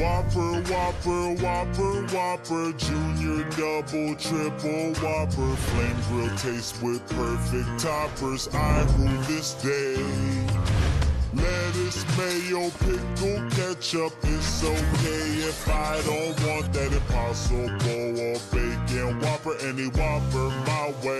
Whopper, Whopper, Whopper, Whopper, Junior, Double, Triple, Whopper, Flame Grill taste with perfect toppers. I rule this day. Lettuce, mayo, pickle, ketchup, it's okay if I don't want that impossible or bacon Whopper, any Whopper my way.